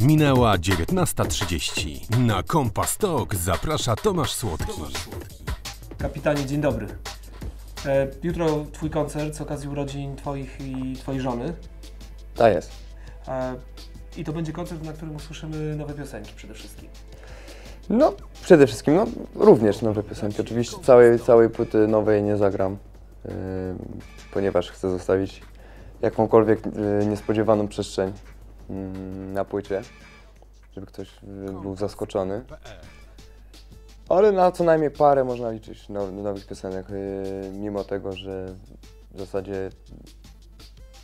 Minęła 19.30. Na Kompas Talk zaprasza Tomasz Słodki. Kapitanie, dzień dobry. E, jutro Twój koncert z okazji urodzin Twoich i Twojej żony. Tak jest. E, I to będzie koncert, na którym usłyszymy nowe piosenki przede wszystkim. No, przede wszystkim, no, również nowe piosenki. Oczywiście całej, całej płyty nowej nie zagram, yy, ponieważ chcę zostawić jakąkolwiek yy, niespodziewaną przestrzeń na płycie, żeby ktoś yy, był zaskoczony. Ale na co najmniej parę można liczyć now, nowych piosenek, yy, mimo tego, że w zasadzie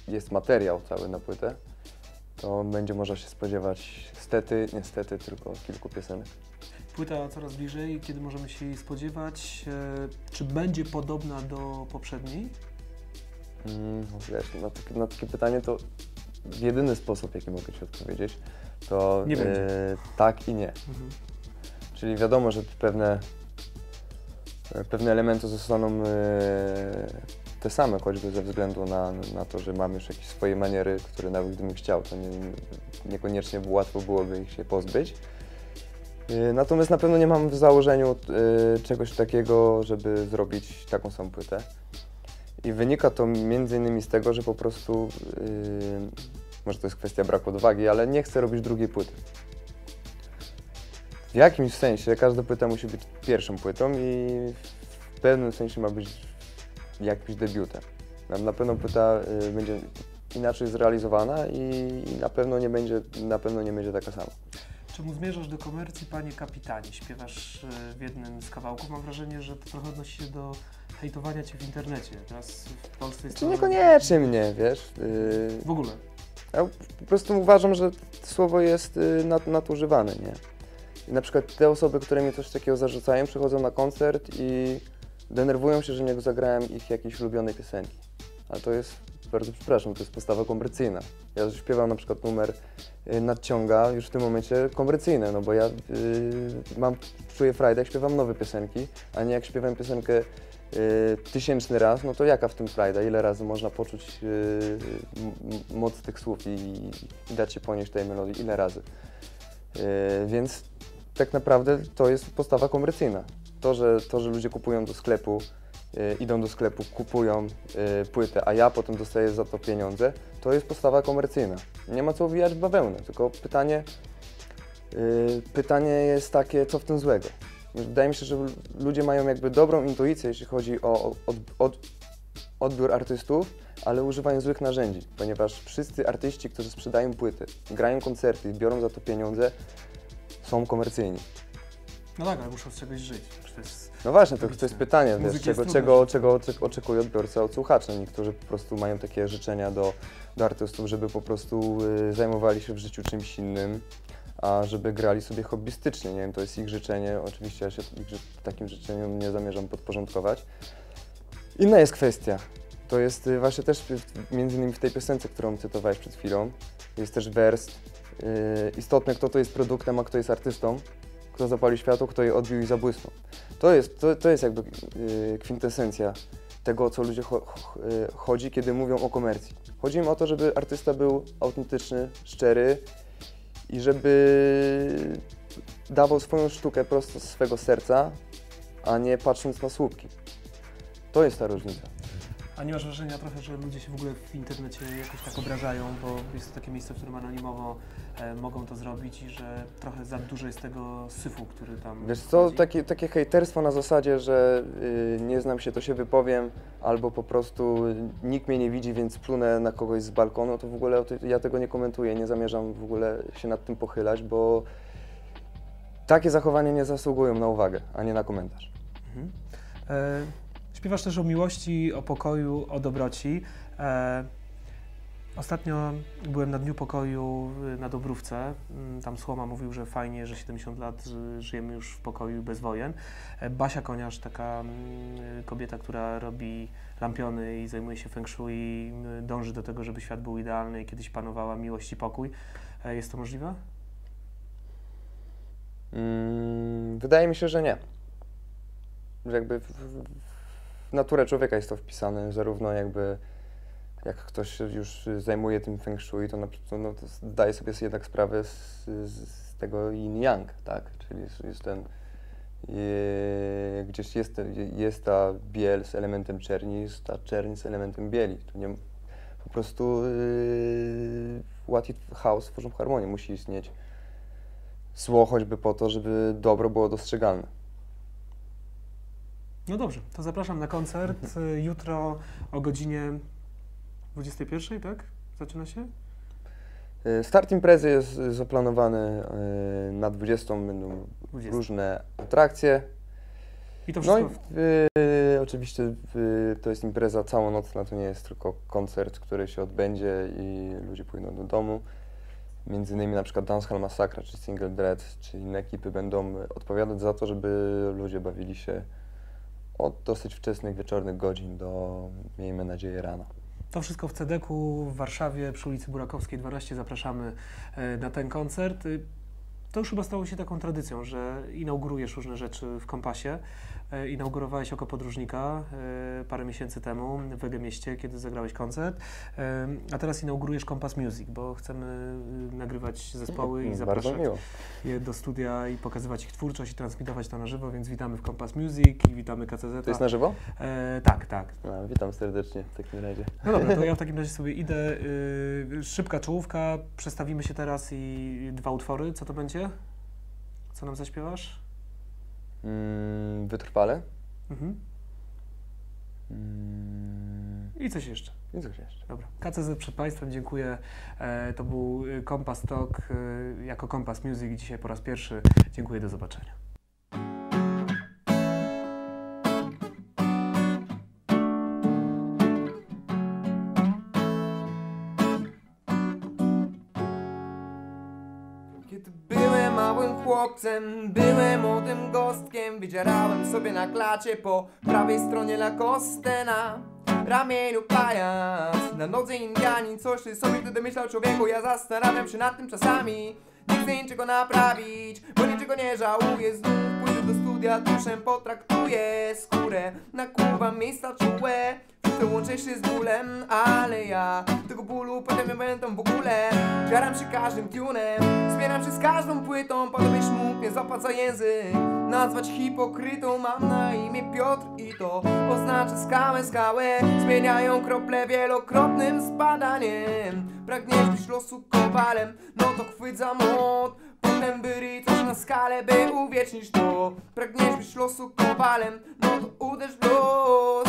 jest materiał cały na płytę, to będzie można się spodziewać stety, niestety tylko kilku piosenek. Płyta coraz bliżej, kiedy możemy się jej spodziewać? E, czy będzie podobna do poprzedniej? Mm, wiesz, na, takie, na takie pytanie to jedyny sposób, jaki mogę Ci odpowiedzieć, to Nie będzie. tak i nie. Mhm. Czyli wiadomo, że pewne, e, pewne elementy zostaną e, te same, choćby ze względu na, na to, że mam już jakieś swoje maniery, które nawet gdybym chciał, to nie, niekoniecznie łatwo byłoby ich się pozbyć. E, Natomiast na pewno nie mam w założeniu e, czegoś takiego, żeby zrobić taką samą płytę. I wynika to między innymi z tego, że po prostu, może to jest kwestia braku odwagi, ale nie chcę robić drugiej płyty. W jakimś sensie każda płyta musi być pierwszą płytą i w pewnym sensie ma być jakimś debiutem. Na, pewno płyta y, będzie inaczej zrealizowana i, i na pewno nie będzie, na pewno nie będzie taka sama. Czemu zmierzasz do komercji, panie kapitanie? Śpiewasz e, w jednym z kawałków. Mam wrażenie, że to trochę odnosi się do hejtowania Cię w internecie. Teraz w Polsce jest Czy to- niekoniecznie mnie, wiesz? Yy, W ogóle. Ja po prostu uważam, że słowo jest y, nad, nadużywane, nie? I na przykład te osoby, które mi coś takiego zarzucają, przychodzą na koncert i denerwują się, że nie zagrałem ich jakiejś ulubionej piosenki. Ale to jest, bardzo przepraszam, to jest postawa komercyjna. Ja śpiewam na przykład numer y, Nadciąga już w tym momencie komercyjny, no bo ja y, mam, czuję frajdę, jak śpiewam nowe piosenki, a nie jak śpiewam piosenkę tysięczny raz, no to jaka w tym frajda? Ile razy można poczuć y, moc tych słów i, i dać się ponieść tej melodii? Ile razy? Y, więc tak naprawdę to jest postawa komercyjna. To, że, to, że ludzie kupują do sklepu, y, idą do sklepu, kupują y, płytę, a ja potem dostaję za to pieniądze, to jest postawa komercyjna. Nie ma co uwijać w bawełnę, tylko pytanie, y, pytanie jest takie, co w tym złego? Wydaje mi się, że ludzie mają jakby dobrą intuicję, jeśli chodzi o o- od, od, odbiór artystów, ale używają złych narzędzi, ponieważ wszyscy artyści, którzy sprzedają płyty, grają koncerty i biorą za to pieniądze, są komercyjni. No tak, ale muszą z czegoś żyć. No właśnie, to, to jest pytanie, wiesz, czego, jest czego, czego, czego oczekuje odbiorca od słuchacza. Niektórzy po prostu mają takie życzenia do, do artystów, żeby po prostu y, zajmowali się w życiu czymś innym, a żeby grali sobie hobbystycznie. Nie wiem, to jest ich życzenie. Oczywiście ja się takim życzeniom nie zamierzam podporządkować. Inna jest kwestia. To jest y, właśnie też między innymi w tej piosence, którą cytowałeś przed chwilą, jest też wers. y, istotne, kto to jest produktem, a kto jest artystą, kto zapalił światło, kto je odbił i zabłysnął. To jest, to, to jest jakby y, kwintesencja tego, o co ludzie cho, ch, y, chodzi, kiedy mówią o komercji. Chodzi im o to, żeby artysta był autentyczny, szczery i żeby dawał swoją sztukę prosto z swego serca, a nie patrząc na słupki. To jest ta różnica. A nie masz wrażenia trochę, że ludzie się w ogóle w internecie jakoś tak obrażają, bo jest to takie miejsce, w którym anonimowo e, mogą to zrobić i że trochę za dużo jest tego syfu, który tam Wiesz co, takie, takie hejterstwo na zasadzie, że y, nie znam się, to się wypowiem, albo po prostu nikt mnie nie widzi, więc plunę na kogoś z balkonu, to w ogóle ja tego nie komentuję, nie zamierzam w ogóle się nad tym pochylać, bo takie zachowania nie zasługują na uwagę, a nie na komentarz. Mhm. E, śpiewasz też o miłości, o pokoju, o dobroci. E, ostatnio byłem na Dniu Pokoju na Dobrówce. Mm, Tam Słoma mówił, że fajnie, że 70 lat y, żyjemy już w pokoju bez wojen. E, Basia Koniarz, taka mm, kobieta, która robi lampiony i zajmuje się feng shui, y, dąży do tego, żeby świat był idealny i kiedyś panowała miłość i pokój. E, Jest to możliwe? Mm, wydaje mi się, że nie. Że jakby w, w, w naturę człowieka jest to wpisane, zarówno jakby jak ktoś już zajmuje tym feng shui, to, na, no, to zdaje sobie jednak sprawę z, z, tego yin yang, tak? Czyli jest, jest ten, je, gdzieś jest, jest ta biel z elementem czerni, jest ta czerń z elementem bieli. Nie, po prostu yy, i chaos tworzą harmonię, musi istnieć zło choćby po to, żeby dobro było dostrzegalne. No dobrze, to zapraszam na koncert y, jutro o godzinie 21, tak? Zaczyna się? Y, Start imprezy jest zaplanowany y, na 20, będą 20. różne atrakcje. I to No wszystko i y, oczywiście y, to jest impreza całonocna, to nie jest tylko koncert, który się odbędzie i ludzie pójdą do domu. Między innymi na przykład Dancehall Massacra czy Single Dread czy inne ekipy będą odpowiadać za to, żeby ludzie bawili się od dosyć wczesnych wieczornych godzin do, miejmy nadzieję, rana. To wszystko w Cedeku w Warszawie przy ulicy Burakowskiej 12 zapraszamy e, na ten koncert. Y, To już chyba stało się taką tradycją, że inaugurujesz różne rzeczy w Kompasie. E, Inaugurowałeś Oko Podróżnika e, parę miesięcy temu w Egemieście, kiedy zagrałeś koncert. E, A teraz inaugurujesz Kompas Music, bo chcemy y, nagrywać zespoły i Mm, zapraszać je do studia i pokazywać ich twórczość i transmitować to na żywo, więc witamy w Kompas Music i witamy KCZ. To jest na żywo? E, tak, tak. No, witam serdecznie w takim razie. No dobra, to ja w takim razie sobie idę. Yy, szybka czołówka, przestawimy się teraz i dwa utwory. Co to będzie? Co nam zaśpiewasz? Mm, wytrwale. Mhm. Mm, I coś jeszcze. I coś jeszcze. Dobra. KCZ przed Państwem, dziękuję. E, to był Kompas Talk y, jako Kompas Music dzisiaj po raz pierwszy. Dziękuję, do zobaczenia. Chłopcem, byłem młodym gostkiem Wydzierałem sobie na klacie po prawej stronie Lacoste Na ramieniu pajac, na nodze Indianin Coś ty sobie wtedy myślał człowieku, ja zastanawiam się nad tym czasami. Nie chcę niczego naprawić, bo niczego nie żałuję Znów duszem potraktuję skórę Nakłuwam miejsca czułe Wrzucę łączę się z bólem, ale ja tego bólu potem nie będę w ogóle. Jaram się każdym tunem, zmieniam się z każdą płytą Podobnież mógł mnie złapać za język Nazwać hipokrytą, mam na imię Piotr I to oznacza skałę, skałę Zmieniają krople wielokrotnym spadaniem Pragniesz być losu kowalem, no to chwyć za młot. Potem coś na skalę, by uwiecznić to. Pragniesz być losu kowalem, no to uderz w los.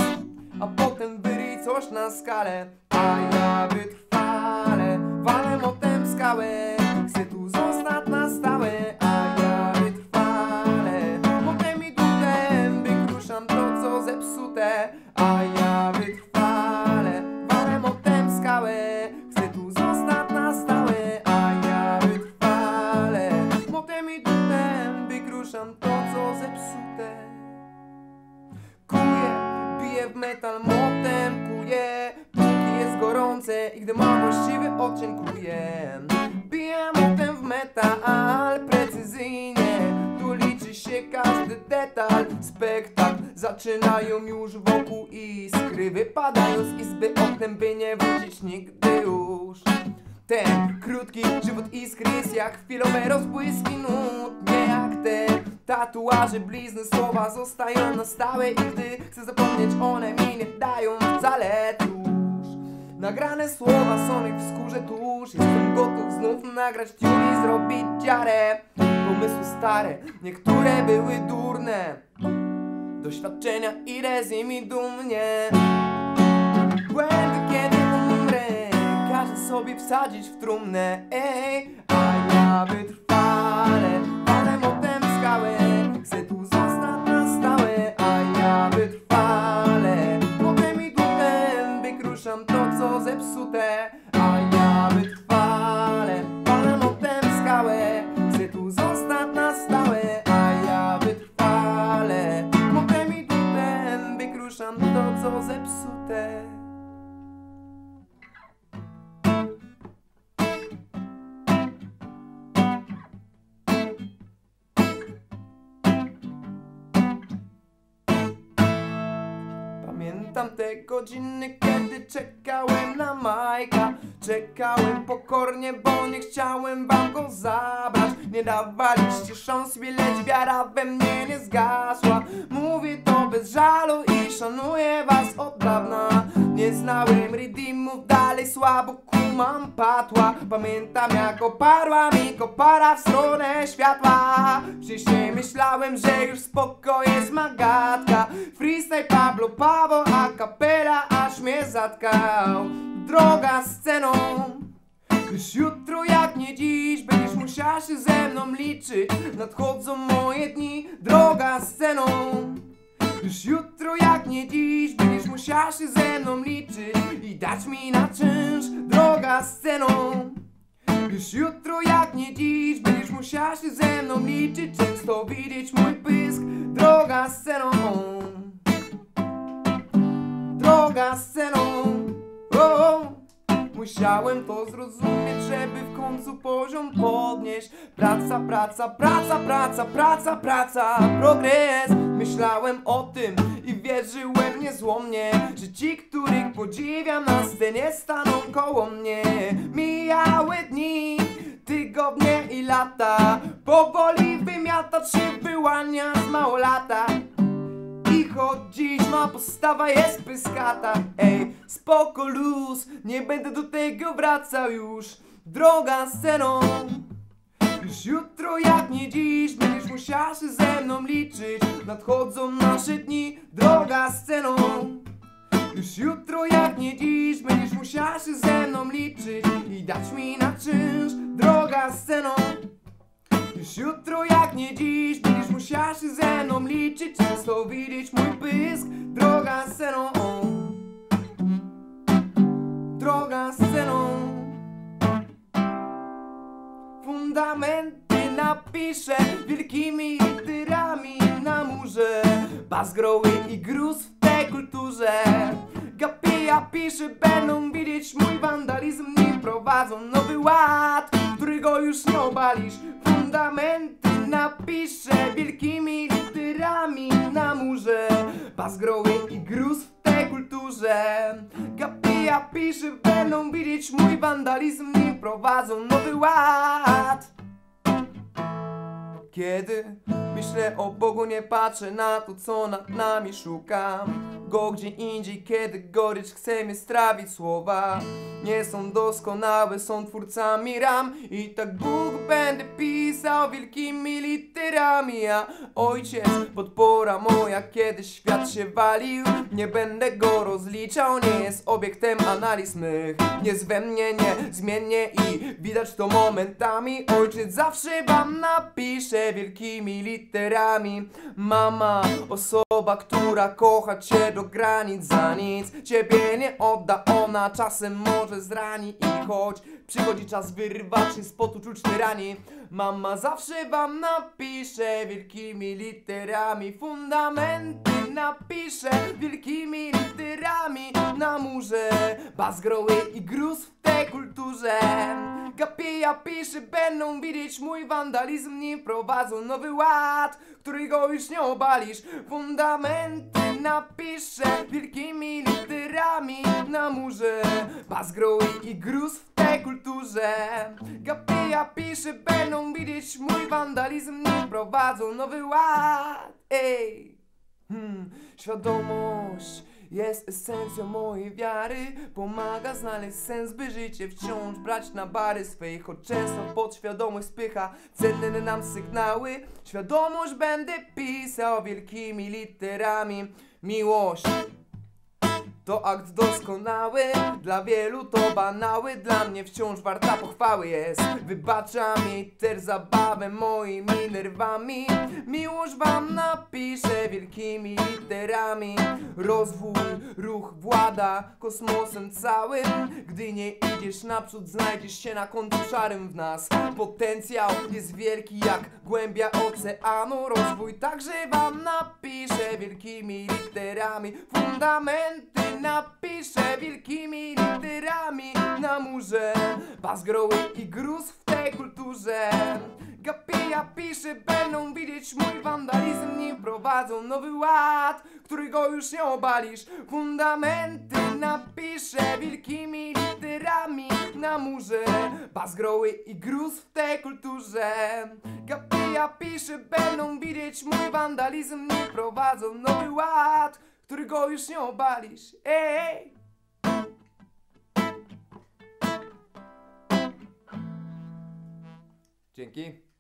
A potem wyryj coś na skalę A ja wytrwale walę motem skałę zaczynają już wokół iskry. Wypadają z izby oknem, by nie wrócić nigdy już. Ten krótki żywot iskry jest jak chwilowe rozbłyski nut. Nie jak te tatuaże, blizny, słowa zostają na stałe I gdy chcę zapomnieć one mi nie dają wcale tuż. Nagrane słowa jak w skórze tuż. Jestem gotów znów nagrać tune i zrobić dziarę. Pomysły stare, niektóre były durne Doświadczenia idę z nimi dumnie. Błędy kiedy umrę Każę sobie wsadzić w trumnę. Ej, a ja wytrwale Wykruszam to co zepsute Pamiętam te godziny, kiedy czekałem na Majka. Czekałem pokornie, bo nie chciałem wam go zabrać. Nie dawaliście szans, lecz wiara we mnie nie zgasła. Mówię to bez żalu i szanuję was od dawna Nie znałem redeemów, dalej słabo kumam patła. Pamiętam jak oparła mi kopara w stronę światła. Wcześniej myślałem, że już spoko jest magatka. Freestyle Pablo Paweł, a kapela aż mnie zatkał. Droga sceną już jutro jak nie dziś Będziesz musiała się ze mną liczyć. Nadchodzą moje dni Droga sceną już jutro jak nie dziś Będziesz musiała się ze mną liczyć I dać mi na czynsz Droga sceną już jutro jak nie dziś Będziesz musiała się ze mną liczyć Często widzieć mój pysk. Droga sceną Droga sceną oh. Musiałem to zrozumieć, żeby w końcu poziom podnieść. Praca, praca, praca, praca, praca, praca, progres Myślałem o tym i wierzyłem niezłomnie Że ci, których podziwiam na scenie staną koło mnie. Mijały dni, tygodnie i lata Powoli wymiata, czy wyłania z mało lata i choć dziś ma postawa jest pyskata. Ej, spoko luz, nie będę do tego wracał już. Droga sceną Już jutro jak nie dziś musiała się ze mną liczyć. Nadchodzą nasze dni Droga sceną już jutro jak nie dziś Będziesz musiała się ze mną liczyć I dać mi na czynsz Droga sceną już jutro jak nie dziś Będziesz musiała się ze mną liczyć. Często widzieć mój pysk Droga sceną Droga sceną Fundamenty napiszę Wielkimi literami na murze. Bazgroły i gruz w tej kulturze. Gapija pisze, będą widzieć mój wandalizm. Nie prowadzą nowy ład, którego już nie obalisz Fundamenty napiszę wielkimi literami na murze. Bazgroły i gruz w tej kulturze. Gapija pisze, będą widzieć mój wandalizm. Nie prowadzą nowy ład kiedy myślę o Bogu, nie patrzę na to, co nad nami szukam Go gdzie indziej, kiedy gorycz chce mnie strawić. Słowa Nie są doskonałe, są twórcami ram. I tak Bóg będę pisał wielkimi literami Ja ojciec, podpora moja, kiedy świat się walił Nie będę go rozliczał, nie jest obiektem analiz mych Jest we mnie niezmiennie i widać to momentami. Ojciec zawsze wam napisze wielkimi literami. Mama, osoba, która kocha cię do granic za nic. Ciebie nie odda, ona czasem może zrani. I choć przychodzi czas wyrwać się z potu czuć rani Mama zawsze wam napisze wielkimi literami. Fundamenty napisze wielkimi literami. Na murze bazgroły i gruz w tej kulturze Gapija pisze, będą widzieć mój wandalizm Nim prowadzą nowy ład, którego już nie obalisz Fundamenty napiszę wielkimi literami Na murze bazgroły i gruz w tej kulturze Gapija pisze, będą widzieć mój wandalizm Nim prowadzą nowy ład Ej. Hmm, świadomość jest esencją mojej wiary. Pomaga znaleźć sens, by życie wciąż brać na bary. Swej Choć często podświadomość spycha cenne nam sygnały. Świadomość będę pisał wielkimi literami. Miłość to akt doskonały, dla wielu to banały Dla mnie wciąż warta pochwały jest. Wybaczam jej też zabawę moimi nerwami. Miłość wam napiszę wielkimi literami. Rozwój, ruch włada kosmosem całym. Gdy nie idziesz naprzód znajdziesz się na końcu szarym w nas. Potencjał jest wielki jak głębia oceanu. Rozwój także wam napiszę wielkimi literami. Fundamenty napiszę wielkimi literami na murze. Bazgroły i gruz w tej kulturze. Gapija pisze, będą widzieć mój wandalizm Nie wprowadzą nowy ład, którego już nie obalisz. Fundamenty napiszę wielkimi literami na murze. Bazgroły i gruz w tej kulturze. Gapija pisze, będą widzieć mój wandalizm Nie wprowadzą nowy ład, którego już nie obalisz Ej! Dzięki.